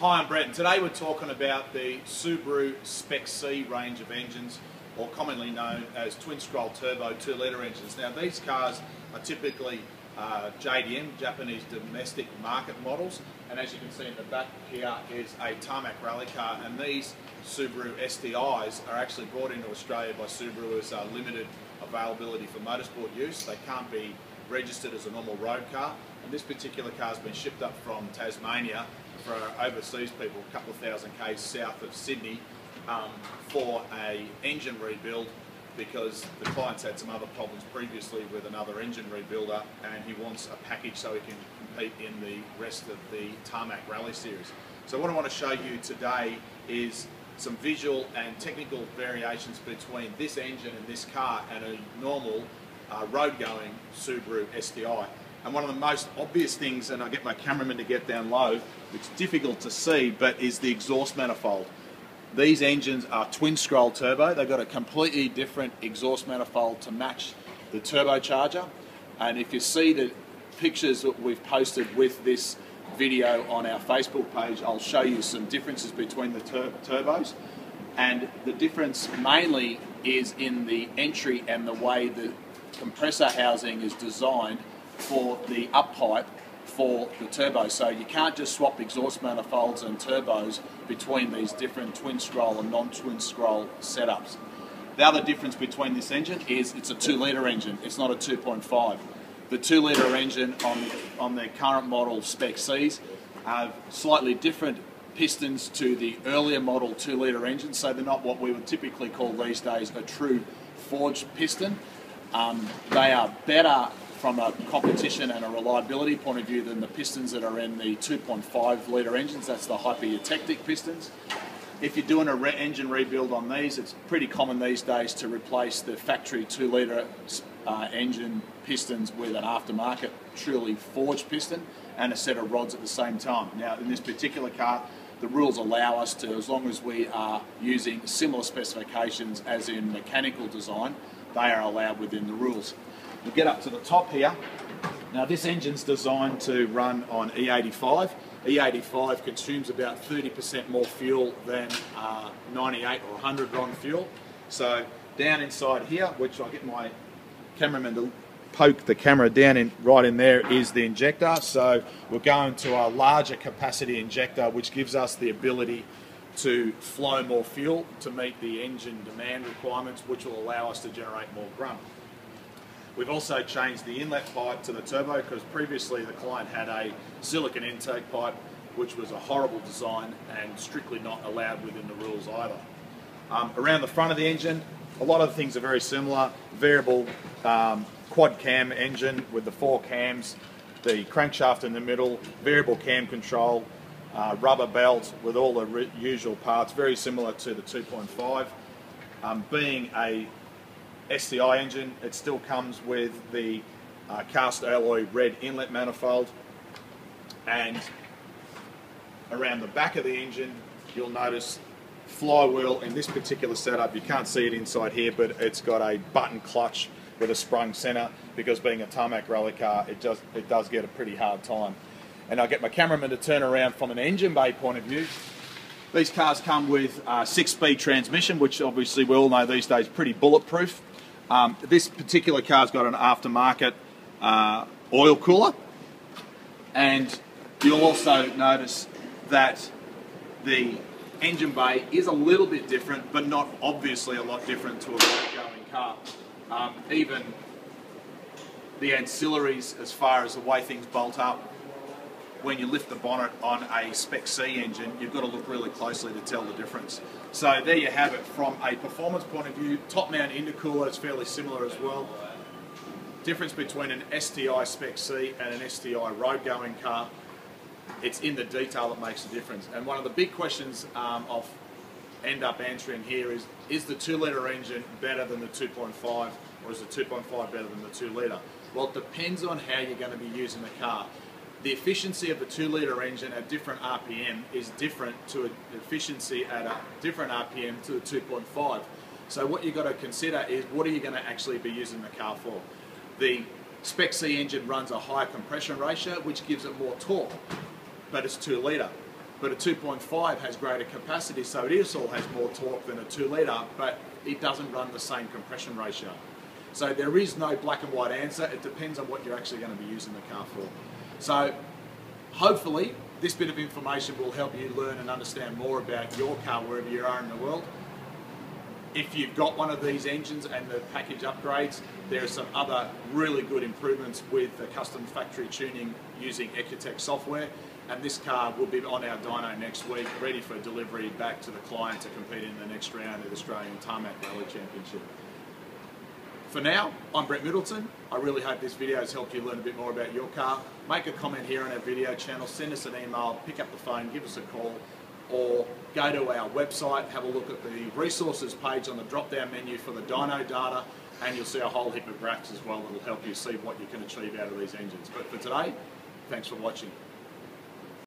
Hi, I'm Brett, and today we're talking about the Subaru Spec C range of engines, or commonly known as twin scroll turbo 2 litre engines. Now, these cars are typically uh, JDM, Japanese domestic market models, and as you can see in the back here is a tarmac rally car, and these Subaru STIs are actually brought into Australia by Subaru as a limited availability for motorsport use. They can't be registered as a normal road car, and this particular car has been shipped up from Tasmania for overseas people, a couple of thousand k's south of Sydney, um, for a engine rebuild because the client's had some other problems previously with another engine rebuilder and he wants a package so he can compete in the rest of the Tarmac Rally Series. So what I want to show you today is some visual and technical variations between this engine and this car and a normal uh, road-going Subaru STI. And one of the most obvious things, and I get my cameraman to get down low, which is difficult to see, but is the exhaust manifold. These engines are twin scroll turbo. They've got a completely different exhaust manifold to match the turbocharger. And if you see the pictures that we've posted with this video on our Facebook page, I'll show you some differences between the tur turbos. And the difference mainly is in the entry and the way the compressor housing is designed for the up pipe for the turbo. So you can't just swap exhaust manifolds and turbos between these different twin scroll and non-twin scroll setups. The other difference between this engine is it's a 2 litre engine, it's not a 2.5. The 2 litre engine on the, on the current model Spec Cs have slightly different pistons to the earlier model 2 litre engines, so they're not what we would typically call these days a true forged piston. Um, they are better from a competition and a reliability point of view than the pistons that are in the 2.5 litre engines. That's the hyper-eutectic pistons. If you're doing a re engine rebuild on these, it's pretty common these days to replace the factory 2 litre uh, engine pistons with an aftermarket truly forged piston and a set of rods at the same time. Now, in this particular car, the rules allow us to, as long as we are using similar specifications as in mechanical design, they are allowed within the rules. We get up to the top here. Now this engine's designed to run on E85. E85 consumes about 30% more fuel than uh, 98 or 100 RON fuel. So down inside here, which I'll get my cameraman to poke the camera down in right in there is the injector. So we're going to a larger capacity injector, which gives us the ability to flow more fuel to meet the engine demand requirements, which will allow us to generate more grunt. We've also changed the inlet pipe to the turbo because previously the client had a silicon intake pipe which was a horrible design and strictly not allowed within the rules either. Um, around the front of the engine, a lot of the things are very similar. Variable um, quad cam engine with the four cams, the crankshaft in the middle, variable cam control, uh, rubber belt with all the usual parts, very similar to the 2.5. Um, being a STI engine. It still comes with the uh, cast alloy red inlet manifold and around the back of the engine you'll notice flywheel in this particular setup you can't see it inside here but it's got a button clutch with a sprung center because being a tarmac rally car it does it does get a pretty hard time and I'll get my cameraman to turn around from an engine bay point of view. These cars come with a six-speed transmission which obviously we all know these days pretty bulletproof. Um, this particular car's got an aftermarket uh, oil cooler. And you'll also notice that the engine bay is a little bit different but not obviously a lot different to a going car. Um, even the ancillaries as far as the way things bolt up when you lift the bonnet on a Spec C engine, you've got to look really closely to tell the difference. So there you have it from a performance point of view. Top mount intercooler is fairly similar as well. Difference between an STI Spec C and an STI road going car, it's in the detail that makes the difference. And one of the big questions um, I'll end up answering here is, is the 2 litre engine better than the 2.5 or is the 2.5 better than the 2 litre? Well, it depends on how you're going to be using the car the efficiency of a 2 litre engine at different RPM is different to the efficiency at a different RPM to the 2.5. So what you've got to consider is what are you going to actually be using the car for? The Spec C engine runs a higher compression ratio which gives it more torque, but it's 2 litre. but a 2.5 has greater capacity, so it also has more torque than a 2 litre, but it doesn't run the same compression ratio. So there is no black and white answer. It depends on what you're actually going to be using the car for. So hopefully this bit of information will help you learn and understand more about your car wherever you are in the world. If you've got one of these engines and the package upgrades, there are some other really good improvements with the custom factory tuning using EcuTek software. And this car will be on our dyno next week, ready for delivery back to the client to compete in the next round of the Australian Tarmac Rally Championship. For now, I'm Brett Middleton. I really hope this video has helped you learn a bit more about your car. Make a comment here on our video channel, send us an email, pick up the phone, give us a call, or go to our website, have a look at the resources page on the drop-down menu for the dyno data, and you'll see a whole heap of graphs as well that will help you see what you can achieve out of these engines. But for today, thanks for watching.